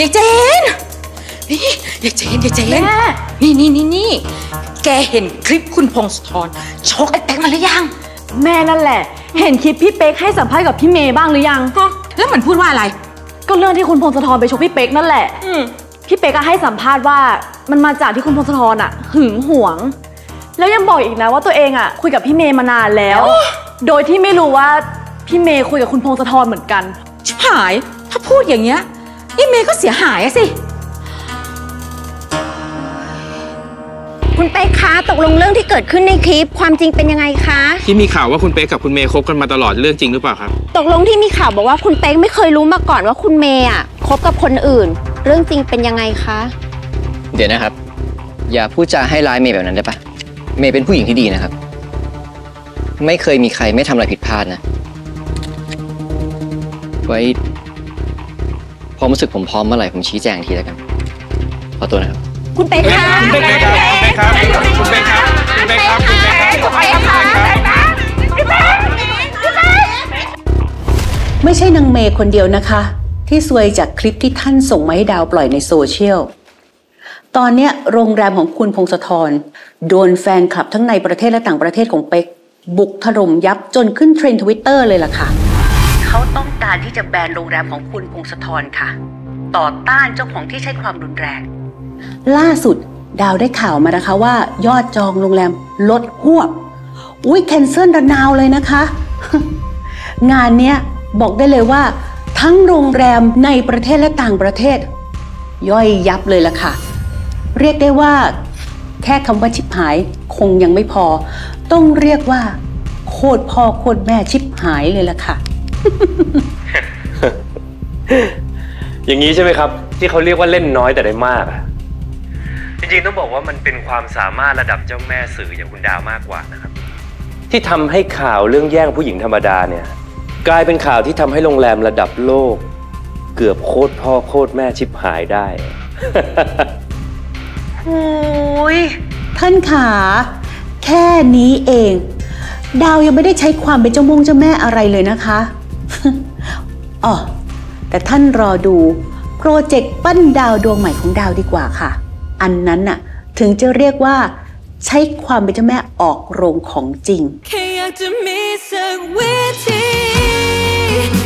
ยายเจนนี่ยายเจนยายเจนนี่นี่นี่นี่แกเห็นคลิปคุณพงศธรชกไอ้แป๊กมาหรือยัง แม่นั่นแหละ เห็นคลิปพี่เป๊กให้สัมภาษณ์กับพี่เมย์บ้างหรือยังแล้วมันพูดว่าอะไร ก็เรื่องที่คุณพงศธรไปชกพี่เป๊กนั่นแหละอืมพี่เป๊กก็ให้สัมภาษณ์ว่ามันมาจากที่คุณพงศธรอะ หึงหวง แล้วยังบอกอีกนะว่าตัวเองอะ คุยกับพี่เมย์มานานแล้ว โดยที่ไม่รู้ว่าพี่เมย์คุยกับคุณพงศธรเหมือนกันชิบหาย ถ้าพูดอย่างเงี้ย ยายเมย์ก็เสียหายอะสิ คุณเป๊กคะตกลงเรื่องที่เกิดขึ้นในคลิปความจริงเป็นยังไงคะ ที่มีข่าวว่าคุณเป๊กกับคุณเมย์คบกันมาตลอดเรื่องจริงหรือเปล่าครับ ตกลงที่มีข่าวบอกว่าคุณเป๊กไม่เคยรู้มาก่อนว่าคุณเมย์อะคบกับคนอื่น เรื่องจริงเป็นยังไงคะ เดี๋ยวนะครับ อย่าพูดจาให้ร้ายเมย์แบบนั้นได้ปะเมย์เป็นผู้หญิงที่ดีนะครับ ไม่เคยมีใครไม่ทำอะไรผิดพลาดนะ ไว้ พอรู้สึกผมพร้อมเมื่อไหร่ผมชี้แจงทีแล้วกัน ขอตัวนะครับ คุณเป๊กคะคุณเป๊กครับคุณเป๊กครับคุณเป๊กครับคุณเป๊กครับคุณเป๊กครับคุณเป๊กครับไม่ใช่นางเมย์คนเดียวนะคะ ที่ซวยจากคลิปที่ท่านส่งมาให้ดาวปล่อยในโซเชียลตอนเนี้ยโรงแรมของคุณพงศธรโดนแฟนคลับทั้งในประเทศและต่างประเทศของเป็กบุกถล่มยับจนขึ้นเทรนด์ทวิตเตอร์เลยล่ะค่ะ เขาต้อง การที่จะแบนโรงแรมของคุณพงศธรค่ะ ต่อต้านเจ้าของที่ใช้ความรุนแรง ล่าสุดดาวได้ข่าวมานะคะว่า ยอดจองโรงแรมลดฮวบ อุ้ย cancel ระนาวเลยนะคะ งานเนี้ยบอกได้เลยว่า ทั้งโรงแรมในประเทศและต่างประเทศ ย่อยยับเลยล่ะค่ะ เรียกได้ว่า แค่คำว่าชิบหายคงยังไม่พอ ต้องเรียกว่า โคตรพ่อโคตรแม่ชิบหายเลยล่ะค่ะ อย่างนี้ใช่ไหมครับ ที่เขาเรียกว่าเล่นน้อยแต่ได้มากอะจริงๆต้องบอกว่ามันเป็นความสามารถระดับเจ้าแม่สื่ออย่างคุณดาวมากกว่านะครับ ที่ทำให้ข่าวเรื่องแย่งผู้หญิงธรรมดาเนี่ย กลายเป็นข่าวที่ทำให้โรงแรมระดับโลก เกือบโคตรพ่อโคตรแม่ชิบหายได้ โอ้ยท่านขาแค่นี้เอง ดาวยังไม่ได้ใช้ความเป็นเจ้ามงเจ้าแม่อะไรเลยนะคะ อ๋อแต่ท่านรอดูโปรเจกต์ปั้นดาวดวงใหม่ของดาวดีกว่าค่ะ อันนั้นน่ะถึงจะเรียกว่า ใช้ความเป็นเจ้าแม่ออกโรงของจริงแค่อยากจะมีสักวิธี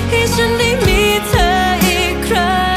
ให้ฉันได้มีเธออีกครั้ง